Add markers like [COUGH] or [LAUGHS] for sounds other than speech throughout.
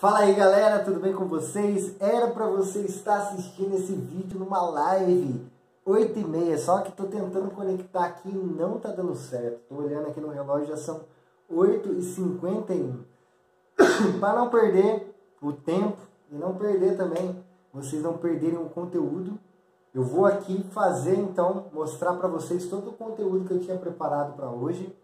Fala aí galera, tudo bem com vocês? Era para você estar assistindo esse vídeo numa live 8 e meia, só que tô tentando conectar aqui e não tá dando certo. Tô olhando aqui no relógio, já são 8 e 51 [COUGHS] Para não perder o tempo e não perder também, vocês não perderem o conteúdo, eu vou aqui fazer então, mostrar para vocês todo o conteúdo que eu tinha preparado para hoje.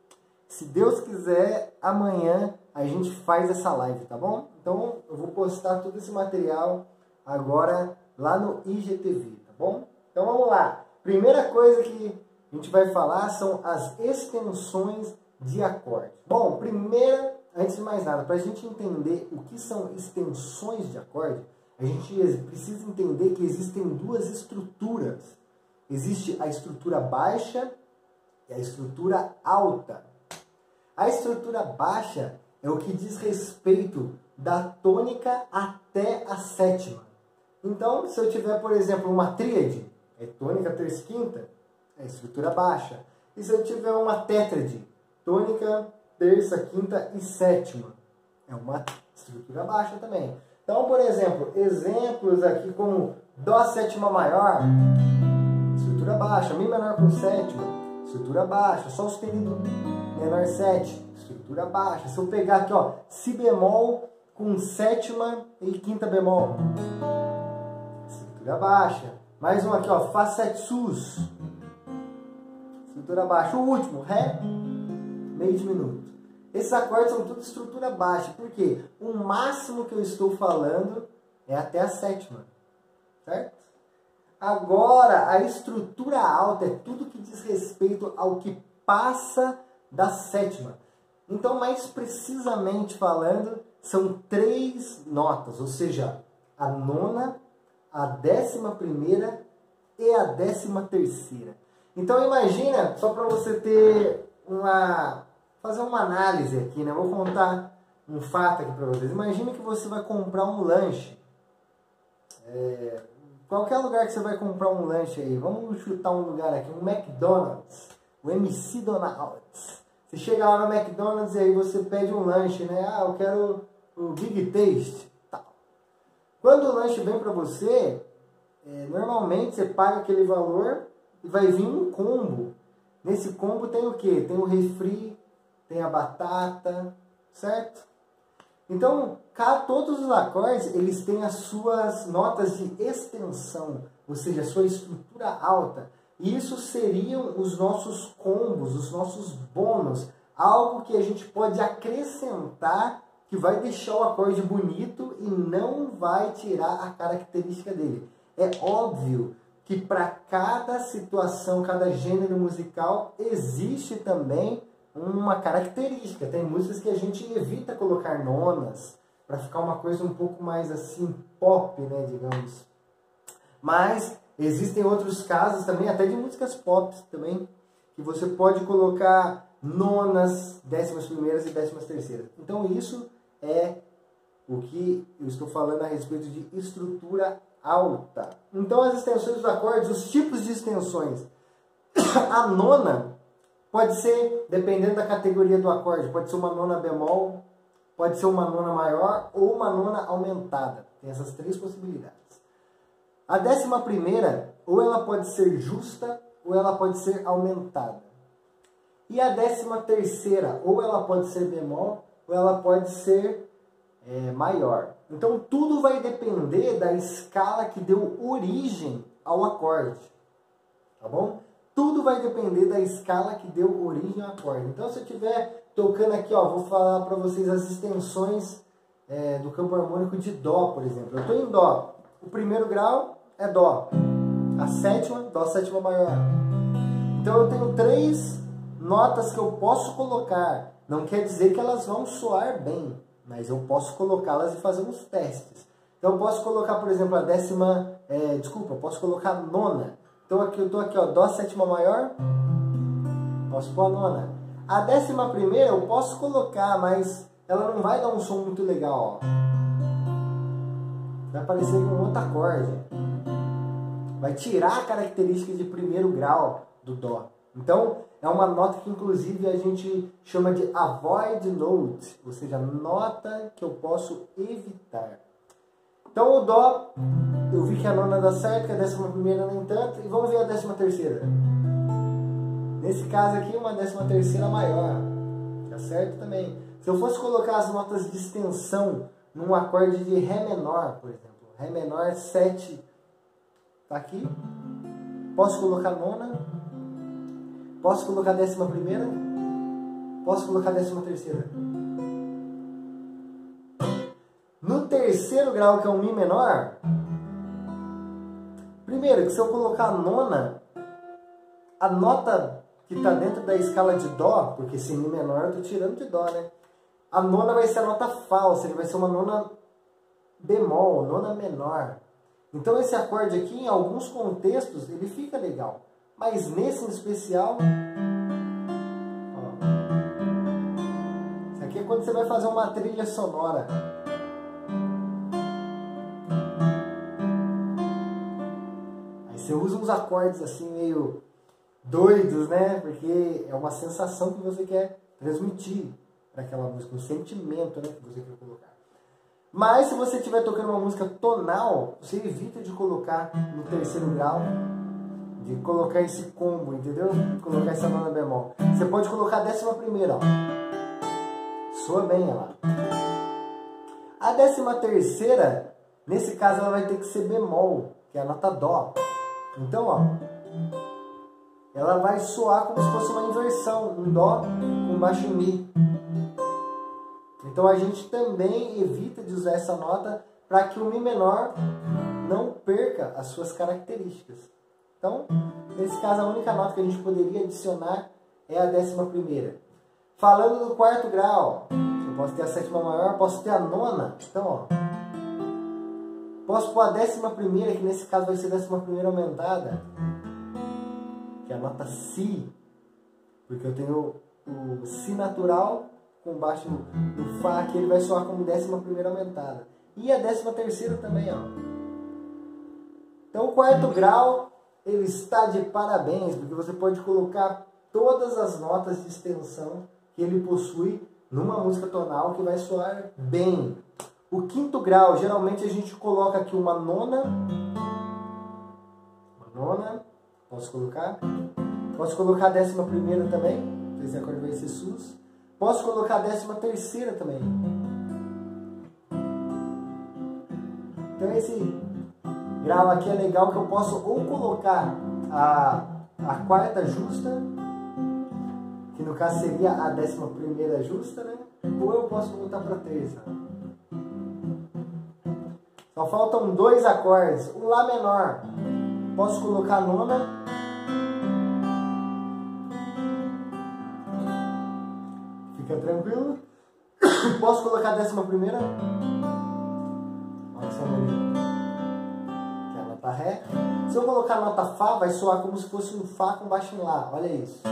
Se Deus quiser, amanhã a gente faz essa live, tá bom? Então eu vou postar todo esse material agora lá no IGTV, tá bom? Então vamos lá. Primeira coisa que a gente vai falar são as extensões de acorde. Bom, primeira, antes de mais nada, para a gente entender o que são extensões de acorde, a gente precisa entender que existem duas estruturas. Existe a estrutura baixa e a estrutura alta. A estrutura baixa é o que diz respeito da tônica até a sétima. Então, se eu tiver, por exemplo, uma tríade, é tônica, terça quinta, é estrutura baixa. E se eu tiver uma tétrade, tônica, terça, quinta e sétima, é uma estrutura baixa também. Então, por exemplo, exemplos aqui como Dó sétima maior, estrutura baixa, Mi menor com sétima, estrutura baixa, Sol sustenido menor 7, estrutura baixa. Se eu pegar aqui, ó, Si bemol com sétima e quinta bemol, estrutura baixa. Mais um aqui, ó, Fá 7 sus, estrutura baixa. O último, Ré, meio diminuto. Esses acordes são tudo estrutura baixa, porque o máximo que eu estou falando é até a sétima, certo? Agora, a estrutura alta é tudo que diz respeito ao que passa da sétima. Então, mais precisamente falando, são três notas, ou seja, a nona, a décima primeira e a décima terceira. Então, imagina, só para você ter uma fazer uma análise aqui, né? Vou contar um fato aqui para vocês. Imagina que você vai comprar um lanche. É, qualquer lugar que você vai comprar um lanche aí, vamos chutar um lugar aqui, um McDonald's, o MC Donald's. Você chega lá no McDonald's e aí você pede um lanche, né? Ah, eu quero o Big Taste. Quando o lanche vem para você, é, normalmente você paga aquele valor e vai vir um combo. Nesse combo tem o que? Tem o refri, tem a batata, certo? Então, cá, todos os acordes, eles têm as suas notas de extensão, ou seja, a sua estrutura alta. E isso seriam os nossos combos, os nossos bônus, algo que a gente pode acrescentar que vai deixar o acorde bonito e não vai tirar a característica dele. É óbvio que para cada situação, cada gênero musical, existe também uma característica. Tem músicas que a gente evita colocar nonas para ficar uma coisa um pouco mais assim pop, né, digamos. Mas existem outros casos também, até de músicas pop também, que você pode colocar nonas, décimas primeiras e décimas terceiras. Então isso é o que eu estou falando a respeito de estrutura alta. Então as extensões dos acordes, os tipos de extensões. [COUGHS] A nona Pode ser, dependendo da categoria do acorde, pode ser uma nona bemol, pode ser uma nona maior ou uma nona aumentada. Tem essas três possibilidades. A décima primeira, ou ela pode ser justa, ou ela pode ser aumentada. E a décima terceira, ou ela pode ser bemol, ou ela pode ser é, maior. Então tudo vai depender da escala que deu origem ao acorde. Tá bom? tudo vai depender da escala que deu origem ao acorde. Então, se eu estiver tocando aqui, ó, vou falar para vocês as extensões é, do campo harmônico de Dó, por exemplo. Eu estou em Dó. O primeiro grau é Dó. A sétima, Dó sétima maior. Então, eu tenho três notas que eu posso colocar. Não quer dizer que elas vão soar bem, mas eu posso colocá-las e fazer uns testes. Então, eu posso colocar, por exemplo, a décima... É, desculpa, eu posso colocar a nona. Então aqui eu tô aqui, ó, Dó sétima maior, posso pôr a nona. A décima primeira eu posso colocar, mas ela não vai dar um som muito legal, ó. Vai parecer com outro acorde. Vai tirar a característica de primeiro grau do Dó. Então, é uma nota que inclusive a gente chama de avoid note, ou seja, nota que eu posso evitar. Então o Dó, eu vi que a nona dá certo, que a décima primeira nem tanto, e vamos ver a décima terceira. Nesse caso aqui, uma décima terceira maior, tá certo também. Se eu fosse colocar as notas de extensão num acorde de Ré menor, por exemplo, Ré menor 7, tá aqui, posso colocar nona, posso colocar décima primeira, posso colocar décima terceira. No terceiro grau, que é um Mi menor, primeiro, que se eu colocar a nona, a nota que está dentro da escala de Dó, porque se Mi menor eu estou tirando de Dó, né? A nona vai ser a nota ou seja, vai ser uma nona bemol, nona menor. Então esse acorde aqui, em alguns contextos, ele fica legal. Mas nesse em especial... Ó, isso aqui é quando você vai fazer uma trilha sonora. Aí você usa uns acordes assim meio doidos, né? Porque é uma sensação que você quer transmitir para aquela música, um sentimento né, que você quer colocar. Mas se você estiver tocando uma música tonal, você evita de colocar no terceiro grau, de colocar esse combo, entendeu? Colocar essa nona bemol. Você pode colocar a décima primeira, ó. Soa bem ela. A décima terceira, nesse caso, ela vai ter que ser bemol, que é a nota dó. Então, ó, ela vai soar como se fosse uma inversão, um dó com baixo mi. Então a gente também evita de usar essa nota para que o Mi menor não perca as suas características. Então, nesse caso, a única nota que a gente poderia adicionar é a décima primeira. Falando do quarto grau, eu posso ter a sétima maior, posso ter a nona. Então, ó, posso pôr a décima primeira, que nesse caso vai ser a décima primeira aumentada, que é a nota Si, porque eu tenho o Si natural com baixo no Fá, que ele vai soar como décima primeira aumentada. E a décima terceira também, ó. Então o quarto grau, ele está de parabéns, porque você pode colocar todas as notas de extensão que ele possui numa música tonal que vai soar bem. O quinto grau, geralmente a gente coloca aqui uma nona. Uma nona. Posso colocar? Posso colocar a décima primeira também. Esse acorde vai ser sus. Posso colocar a décima terceira também. Então esse grau aqui é legal que eu posso ou colocar a, a quarta justa, que no caso seria a décima primeira justa, né? Ou eu posso voltar para a terça. Só faltam dois acordes. O Lá menor. Posso colocar a nona Fica tranquilo. [COUGHS] Posso colocar a décima primeira? Que é a nota Ré. Se eu colocar a nota Fá, vai soar como se fosse um Fá com baixo em Lá. Olha isso.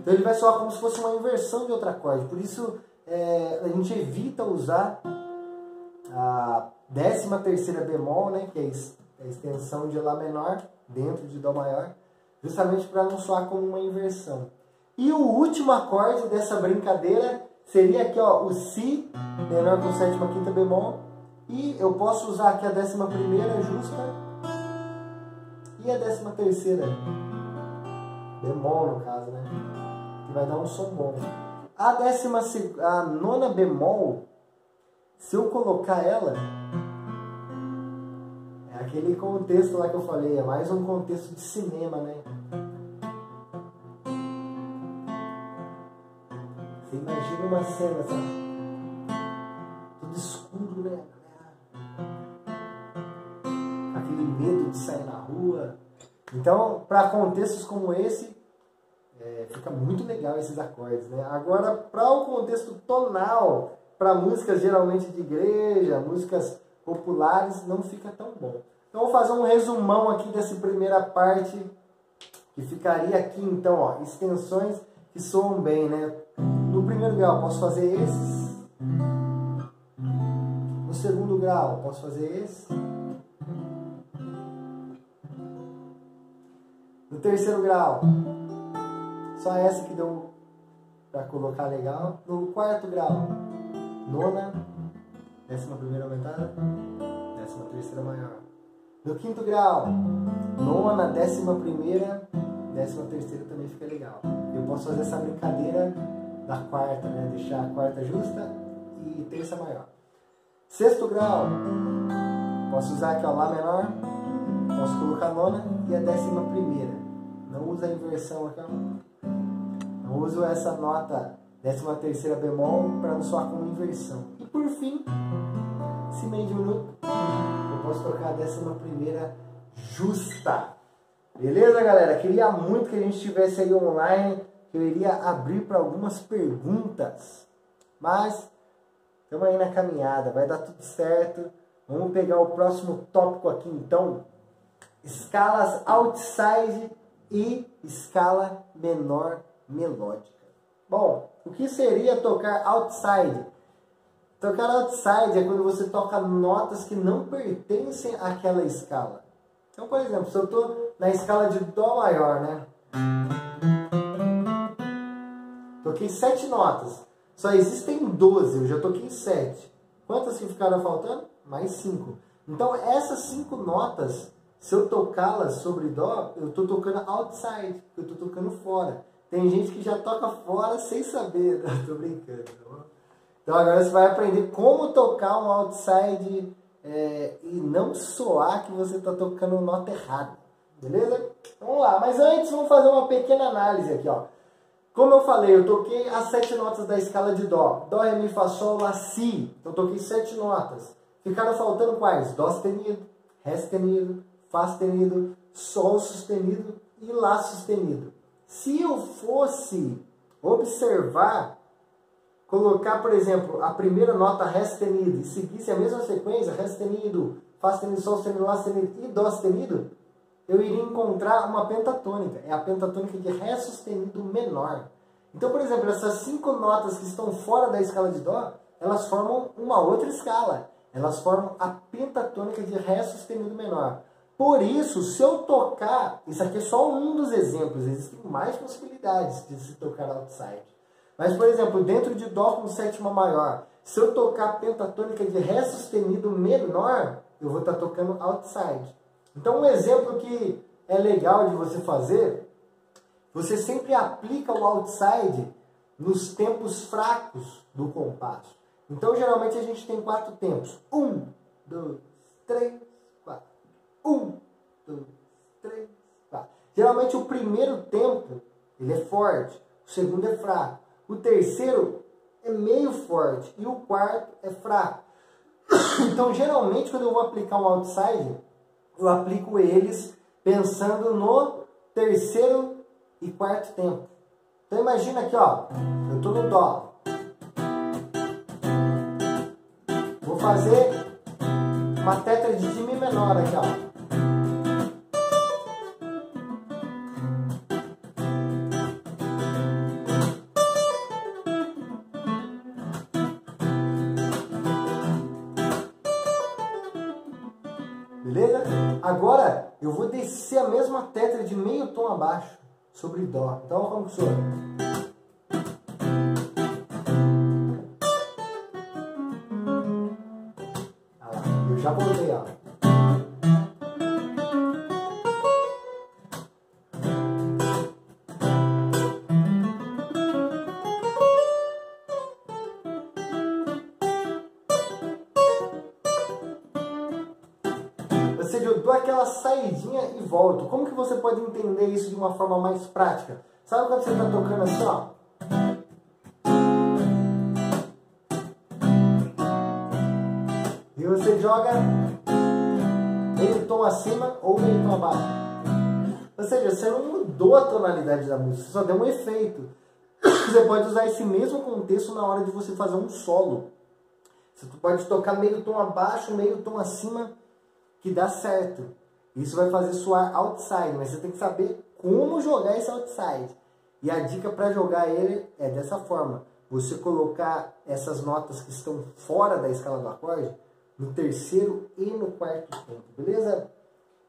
Então ele vai soar como se fosse uma inversão de outro acorde. Por isso é, a gente evita usar a décima terceira bemol, né, que é a extensão de Lá menor dentro de Dó maior justamente para não soar como uma inversão. E o último acorde dessa brincadeira seria aqui ó, o Si menor com sétima quinta bemol. E eu posso usar aqui a décima primeira justa e a décima terceira bemol no caso, né? Que vai dar um som bom. A décima a nona bemol, se eu colocar ela aquele contexto lá que eu falei, é mais um contexto de cinema, né? Imagina uma cena, sabe? Tudo escuro, né? Aquele medo de sair na rua. Então, para contextos como esse, é, fica muito legal esses acordes, né? Agora, para o contexto tonal, para músicas geralmente de igreja, músicas populares, não fica tão bom. Então, vou fazer um resumão aqui dessa primeira parte, que ficaria aqui, então, ó, extensões que soam bem, né? No primeiro grau, posso fazer esses. No segundo grau, posso fazer esse. No terceiro grau, só essa que deu para colocar legal. No quarto grau, nona, décima primeira aumentada, décima terceira maior. No quinto grau, nona, décima primeira, décima terceira também fica legal. Eu posso fazer essa brincadeira da quarta, né? Deixar a quarta justa e terça maior. Sexto grau, posso usar aqui ó, Lá menor, posso colocar nona e a décima primeira. Não usa a inversão aqui. Não uso essa nota décima terceira bemol para não soar como inversão. E por fim, se meio diminuto, eu posso tocar a décima primeira justa. Beleza, galera? Queria muito que a gente estivesse aí online, eu iria abrir para algumas perguntas. Mas estamos aí na caminhada, vai dar tudo certo. Vamos pegar o próximo tópico aqui então. Escalas outside e escala menor melódica. Bom, o que seria tocar outside? Tocar outside é quando você toca notas que não pertencem àquela escala. Então, por exemplo, se eu estou na escala de Dó maior, né? Toquei sete notas. Só existem 12, eu já toquei sete. Quantas que ficaram faltando? Mais cinco. Então, essas cinco notas, se eu tocá-las sobre Dó, eu estou tocando outside, eu estou tocando fora. Tem gente que já toca fora sem saber, [LAUGHS] né? tô brincando. Tá então agora você vai aprender como tocar um outside é, e não soar que você está tocando nota errada. Beleza? Vamos lá, mas antes vamos fazer uma pequena análise aqui, ó. Como eu falei, eu toquei as sete notas da escala de Dó. Dó, Ré, Mi, Fá, Sol, Lá, Si. Então eu toquei sete notas. Ficaram faltando quais? Dó sustenido, Ré sustenido, Fá sustenido, Sol sustenido e Lá sustenido. Se eu fosse observar, colocar, por exemplo, a primeira nota Ré sustenido e seguisse a mesma sequência, Ré sustenido, Fá sustenido, Sol sustenido, Lá sustenido e Dó sustenido, eu iria encontrar uma pentatônica. É a pentatônica de Ré sustenido menor. Então, por exemplo, essas cinco notas que estão fora da escala de Dó, elas formam uma outra escala. Elas formam a pentatônica de Ré sustenido menor. Por isso, se eu tocar, isso aqui é só um dos exemplos, existem mais possibilidades de se tocar outside. Mas, por exemplo, dentro de Dó com sétima maior, se eu tocar pentatônica de Ré sustenido menor, eu vou estar tocando outside. Então, um exemplo que é legal de você fazer, você sempre aplica o outside nos tempos fracos do compasso. Então, geralmente, a gente tem quatro tempos. Um, dois, três, um, dois, três, quatro. Geralmente o primeiro tempo ele é forte, o segundo é fraco, o terceiro é meio forte e o quarto é fraco. [COUGHS] Então, geralmente, quando eu vou aplicar um outside, eu aplico eles pensando no terceiro e quarto tempo. Então, imagina aqui, ó, eu estou no Dó. Vou fazer uma tétrade de Mi menor aqui, ó. Agora eu vou descer a mesma tecla de meio tom abaixo sobre Dó. Então como que soa. Isso de uma forma mais prática? Sabe quando você está tocando assim, ó? E você joga meio tom acima ou meio tom abaixo. Ou seja, você não mudou a tonalidade da música, você só deu um efeito. Você pode usar esse mesmo contexto na hora de você fazer um solo. Você pode tocar meio tom abaixo, meio tom acima, que dá certo. Isso vai fazer soar outside, mas você tem que saber como jogar esse outside. E a dica para jogar ele é dessa forma. Você colocar essas notas que estão fora da escala do acorde no terceiro e no quarto tempo, beleza?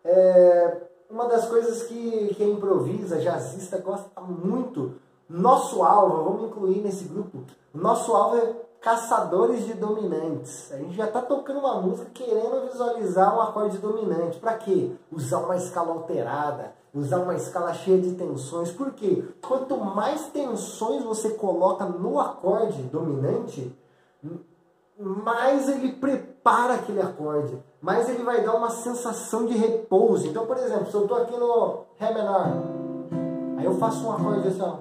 É... uma das coisas que quem improvisa, jazzista, gosta muito. Nosso alvo, vamos incluir nesse grupo, nosso alvo é caçadores de dominantes. A gente já está tocando uma música querendo visualizar um acorde dominante. Para quê? Usar uma escala alterada, usar uma escala cheia de tensões. Por quê? Quanto mais tensões você coloca no acorde dominante, mais ele prepara aquele acorde, mais ele vai dar uma sensação de repouso. Então, por exemplo, se eu estou aqui no Ré menor, aí eu faço um acorde assim, ó.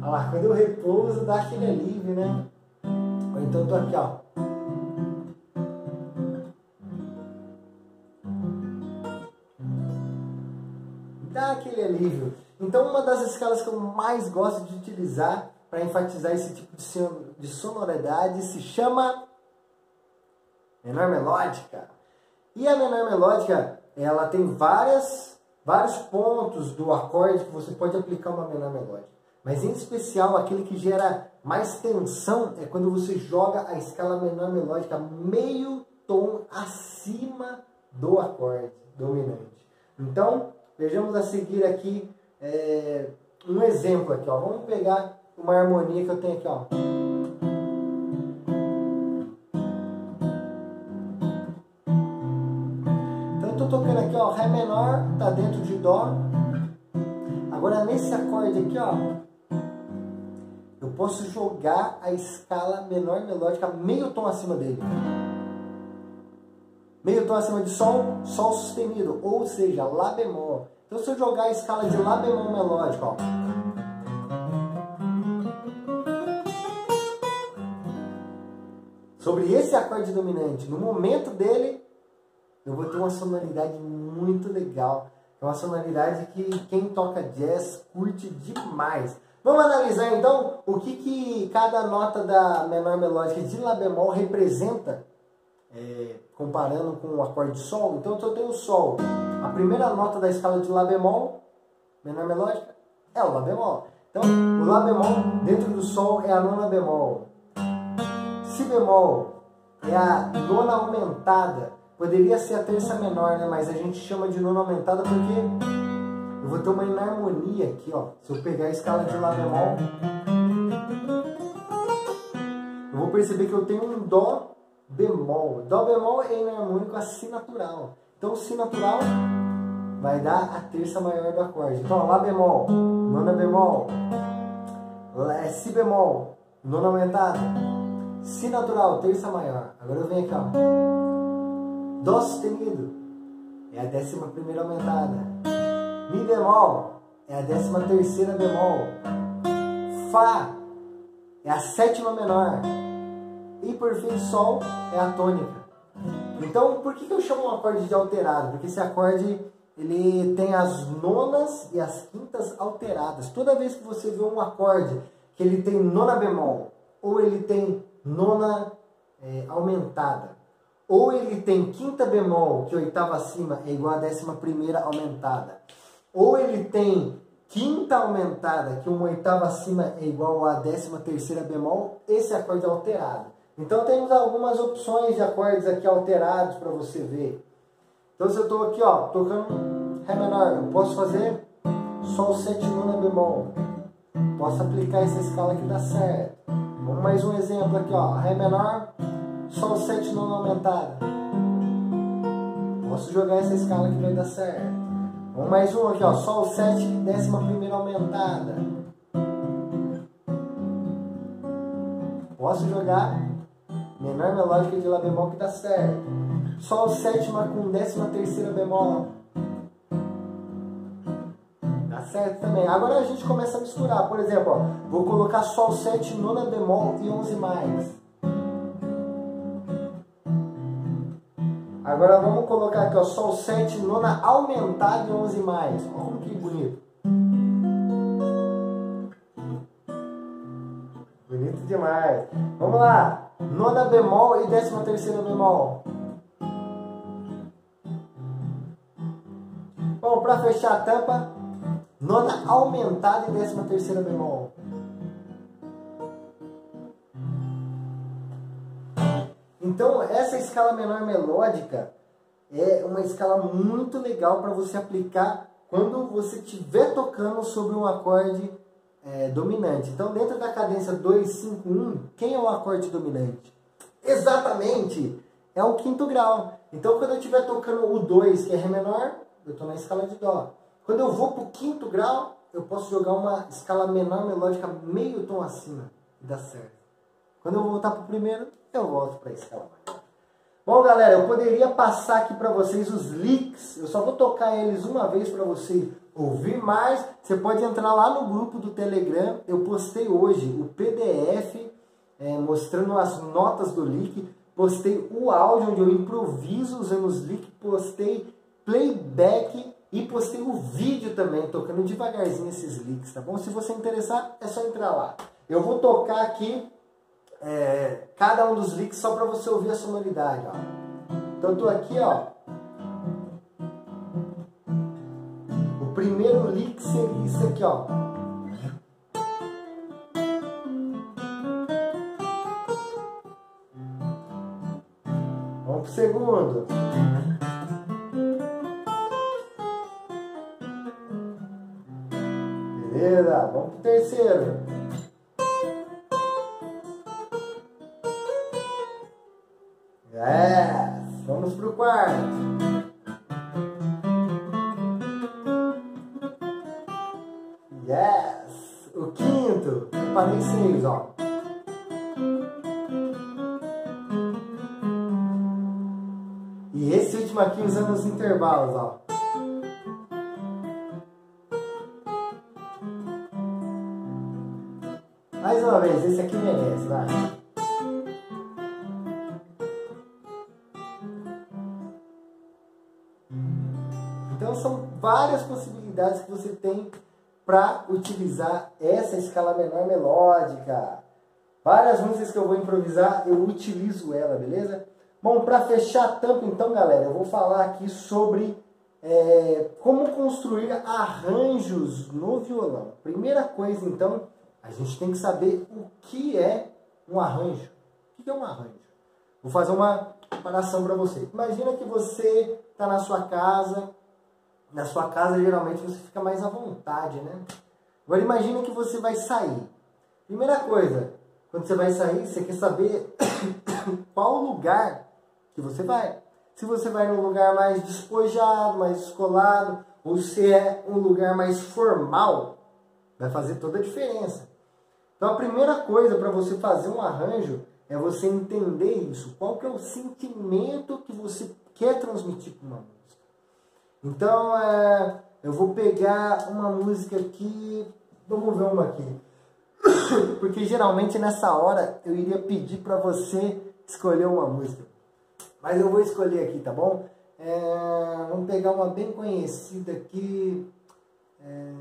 Olha lá, quando eu repouso, dá aquele alívio, né? Ou então eu tô aqui, ó. Então, uma das escalas que eu mais gosto de utilizar para enfatizar esse tipo de sonoridade se chama menor melódica. E a menor melódica, ela tem várias, vários pontos do acorde que você pode aplicar uma menor melódica. Mas em especial, aquele que gera mais tensão é quando você joga a escala menor melódica meio tom acima do acorde dominante. Então, vejamos a seguir aqui é, um exemplo aqui. Ó. Vamos pegar uma harmonia que eu tenho aqui, ó. Então eu tô tocando aqui, ó, Ré menor, tá dentro de Dó. Agora nesse acorde aqui, ó, eu posso jogar a escala menor melódica meio tom acima dele. Meio tom acima de Sol, Sol sustenido, ou seja, Lá bemol. Então se eu jogar a escala de Lá bemol melódico, ó. sobre esse acorde dominante, no momento dele, eu vou ter uma sonoridade muito legal. É uma sonoridade que quem toca jazz curte demais. Vamos analisar então o que, que cada nota da menor melódica de Lá bemol representa, é, comparando com o acorde de Sol. Então eu tenho o Sol. A primeira nota da escala de Lá bemol, menor melódica, é o Lá bemol. Então o Lá bemol dentro do Sol é a nona bemol. Si bemol é a nona aumentada. Poderia ser a terça menor, né? Mas a gente chama de nona aumentada porque eu vou ter uma inarmonia aqui, ó. Se eu pegar a escala de Lá bemol, eu vou perceber que eu tenho um Dó bemol. Dó bemol é inarmônico a Si natural. Então, Si natural vai dar a terça maior do acorde. Então, Lá bemol, nona bemol, Si bemol, nona aumentada. Si natural, terça maior. Agora eu venho aqui, ó. Dó sustenido é a décima primeira aumentada. Mi bemol é a décima terceira bemol. Fá é a sétima menor. E por fim, Sol é a tônica. Então, por que, eu chamo um acorde de alterado? Porque esse acorde ele tem as nonas e as quintas alteradas. Toda vez que você vê um acorde que ele tem nona bemol ou ele tem nona é, aumentada. Ou ele tem quinta bemol, que oitava acima é igual a décima primeira aumentada. Ou ele tem quinta aumentada, que uma oitava acima é igual a décima terceira bemol. Esse acorde é alterado. Então temos algumas opções de acordes aqui alterados para você ver. Então se eu estou aqui, ó, tocando Ré menor, eu posso fazer Sol 7 nona bemol. Posso aplicar essa escala que dá certo. Vamos mais um exemplo aqui, ó. Ré menor, Sol 7 nona aumentada. Posso jogar essa escala que vai dar certo. Vamos mais um aqui, ó. Sol 7, décima primeira aumentada. Posso jogar menor melódica de Lá bemol que dá certo. Sol sétima com décima terceira bemol certo também. Agora a gente começa a misturar. Por exemplo, ó, vou colocar Sol 7, nona bemol e 11 mais. Agora vamos colocar aqui, ó, Sol 7, nona aumentada e 11 mais. Olha como que bonito. Bonito demais. Vamos lá. Nona bemol e décima terceira bemol. Bom, para fechar a tampa, Nona aumentada e décima terceira bemol. Então, essa escala menor melódica, é uma escala muito legal para você aplicar quando você estiver tocando sobre um acorde é, dominante. Então, dentro da cadência 2, 5, 1, quem é o acorde dominante? Exatamente! É o quinto grau. Então, quando eu estiver tocando o 2, que é Ré menor, eu estou na escala de Dó. Quando eu vou para o quinto grau, eu posso jogar uma escala menor melódica meio tom acima e dá certo. Quando eu voltar para o primeiro, eu volto para a escala. Bom, galera, eu poderia passar aqui para vocês os leaks. Eu só vou tocar eles uma vez para você ouvir mais. Você pode entrar lá no grupo do Telegram. Eu postei hoje o PDF é, mostrando as notas do leak. Postei o áudio onde eu improviso usando os leaks. Postei playback e postei o vídeo também, tocando devagarzinho esses leaks, tá bom? Se você interessar, é só entrar lá. Eu vou tocar aqui é, cada um dos licks só para você ouvir a sonoridade. Ó. Então eu tô aqui, ó. Primeiro lick seria isso aqui, ó. Vamos pro segundo. Beleza, vamos pro terceiro. Seis, ó. E esse último aqui usando os intervalos, ó. Mais uma vez, esse aqui merece, vai. Então são várias possibilidades que você tem para utilizar essa escala menor melódica. Várias músicas que eu vou improvisar, eu utilizo ela, beleza? Bom, para fechar a tampa então, galera, eu vou falar aqui sobre é, como construir arranjos no violão. Primeira coisa, então, a gente tem que saber o que é um arranjo. O que é um arranjo? Vou fazer uma comparação para você. Imagina que você está na sua casa, na sua casa geralmente você fica mais à vontade, né? Agora imagina que você vai sair. Primeira coisa, quando você vai sair, você quer saber [COUGHS] qual lugar que você vai. Se você vai num lugar mais despojado, mais descolado, ou se é um lugar mais formal, vai fazer toda a diferença. Então a primeira coisa para você fazer um arranjo é você entender isso. Qual que é o sentimento que você quer transmitir para uma música. Então, é, eu vou pegar uma música aqui, vamos ver uma aqui. [COUGHS] Porque geralmente nessa hora eu iria pedir para você escolher uma música. Mas eu vou escolher aqui, tá bom? É, vamos pegar uma bem conhecida aqui. É,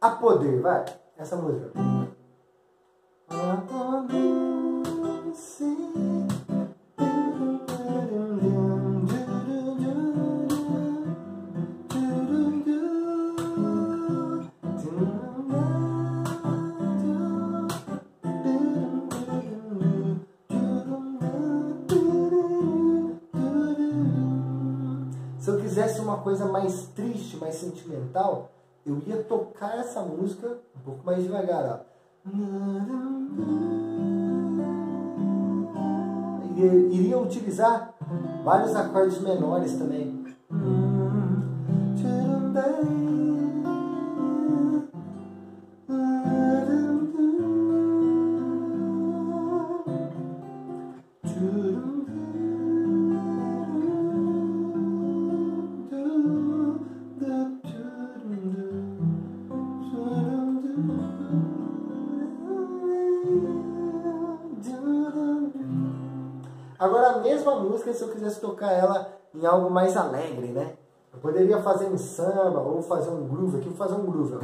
a Poder, vai. Essa música. A Poder, sim. Coisa mais triste, mais sentimental, eu ia tocar essa música um pouco mais devagar. Ó. Iria utilizar vários acordes menores também. Se eu quisesse tocar ela em algo mais alegre, né? Eu poderia fazer um samba ou fazer um groove aqui, vou fazer um groove. Ó.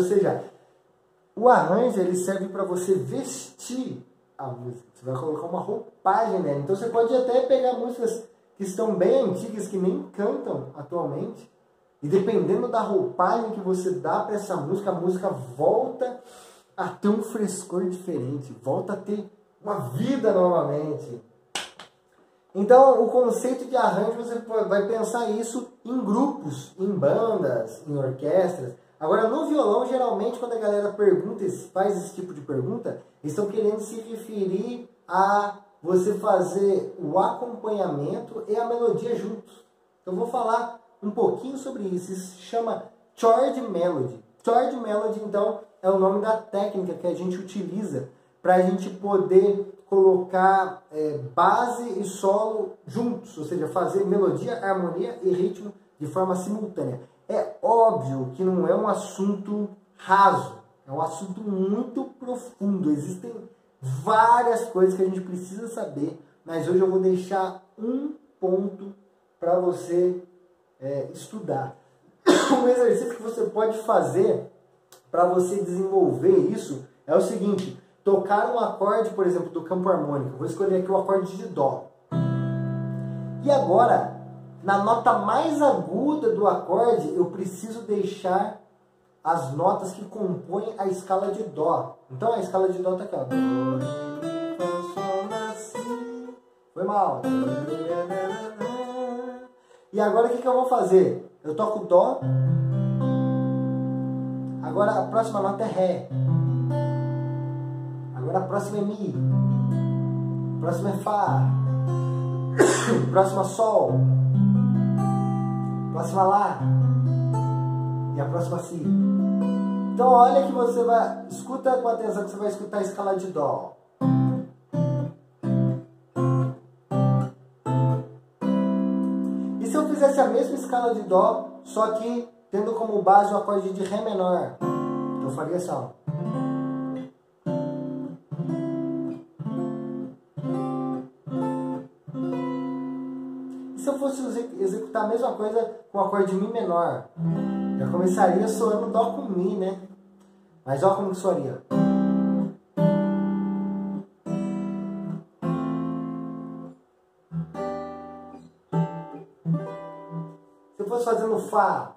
ou seja, o arranjo ele serve para você vestir a música. Você vai colocar uma roupagem nela. Então você pode até pegar músicas que estão bem antigas, que nem cantam atualmente, e dependendo da roupagem que você dá para essa música, a música volta a ter um frescor diferente, volta a ter uma vida novamente. Então, o conceito de arranjo, você vai pensar isso em grupos, em bandas, em orquestras. Agora, no violão, geralmente, quando a galera pergunta, faz esse tipo de pergunta, estão querendo se referir a você fazer o acompanhamento e a melodia juntos. Então, vou falar um pouquinho sobre isso. Isso se chama chord melody. Chord melody, então, é o nome da técnica que a gente utiliza para a gente poder colocar é, base e solo juntos, ou seja, fazer melodia, harmonia e ritmo de forma simultânea. É óbvio que não é um assunto raso, é um assunto muito profundo. Existem várias coisas que a gente precisa saber, mas hoje eu vou deixar um ponto para você é, estudar. [COUGHS] Um exercício que você pode fazer para você desenvolver isso é o seguinte: tocar um acorde, por exemplo, do campo harmônico. Vou escolher aqui o acorde de Dó. E agora, na nota mais aguda do acorde, eu preciso deixar as notas que compõem a escala de Dó. Então a escala de Dó está aqui, ó. Foi mal. E agora o que, que eu vou fazer? Eu toco Dó. Agora a próxima nota é Ré. Agora a próxima é Mi. A próxima é Fá. A [COUGHS] próxima é Sol. Próxima Lá. E a próxima Si. Então olha que você vai. Escuta com atenção que você vai escutar a escala de Dó. E se eu fizesse a mesma escala de Dó, só que tendo como base o acorde de Ré menor? Eu faria assim, ó. Fosse executar a mesma coisa com o acorde Mi menor, já começaria soando Dó com Mi, né? Mas olha como que soaria. Se eu fosse fazendo Fá.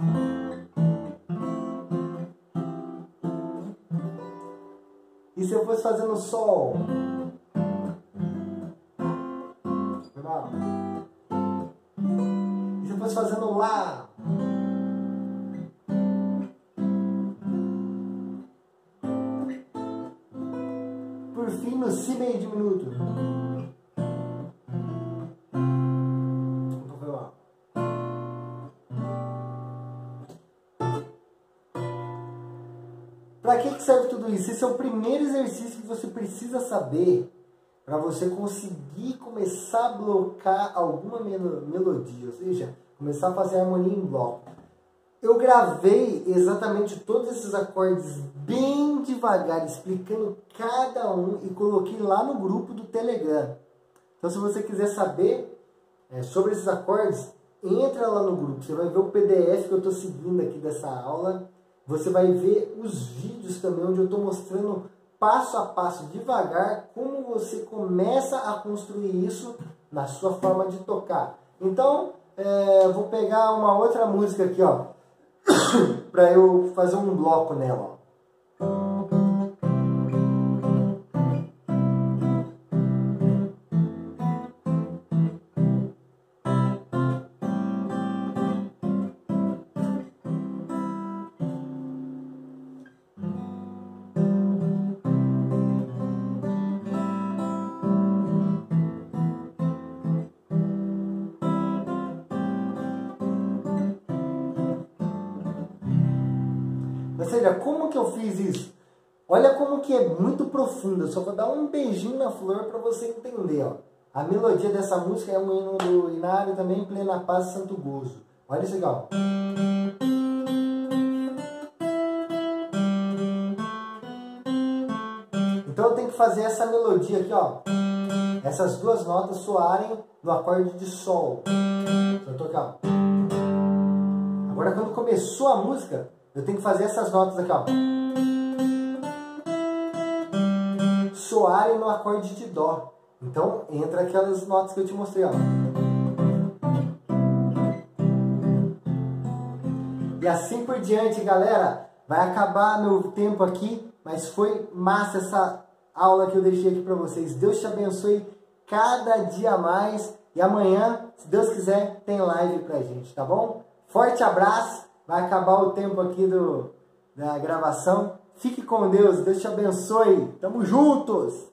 E se eu fosse fazendo Sol? Depois fazendo lá. Por fim, no si meio diminuto. Então. Para que serve tudo isso? Esse é o primeiro exercício que você precisa saber para você conseguir começar a blocar alguma melodia, ou seja, começar a fazer harmonia em bloco. Eu gravei exatamente todos esses acordes bem devagar, explicando cada um e coloquei lá no grupo do Telegram. Então, se você quiser saber é, sobre esses acordes, entra lá no grupo. Você vai ver o PDF que eu estou seguindo aqui dessa aula. Você vai ver os vídeos também, onde eu estou mostrando passo a passo, devagar, como você começa a construir isso na sua forma de tocar. Então, é, vou pegar uma outra música aqui, ó, [COUGHS] para eu fazer um bloco nela. Que é muito profundo. Eu só vou dar um beijinho na flor para você entender. Ó. A melodia dessa música é um hino do Inário também, Plena Paz Santo Gozo. Olha isso aqui, ó. Então eu tenho que fazer essa melodia aqui, ó. Essas duas notas soarem no acorde de Sol. Vou tocar. Agora quando começou a música, eu tenho que fazer essas notas aqui, ó. Soarem no acorde de Dó. Então, entra aquelas notas que eu te mostrei, ó. E assim por diante, galera. Vai acabar meu tempo aqui, mas foi massa essa aula que eu deixei aqui para vocês. Deus te abençoe cada dia mais. E amanhã, se Deus quiser, tem live pra gente, tá bom? Forte abraço. Vai acabar o tempo aqui do, da gravação. Fique com Deus. Deus te abençoe. Tamo juntos!